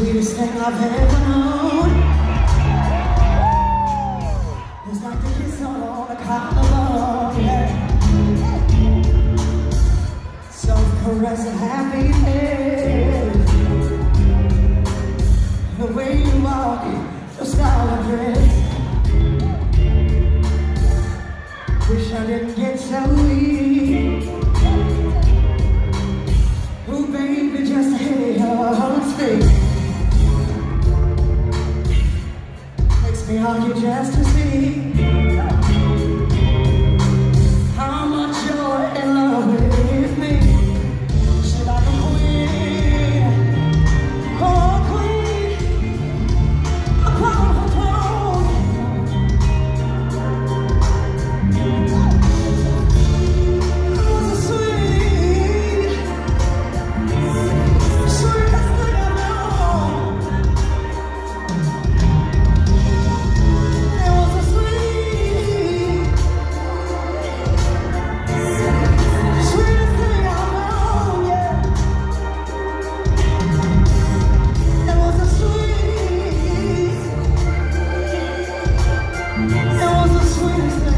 sweetest thing I've ever known. It's like the kiss on a collarbone. Self-caressing happy. me off you just to see. Amen.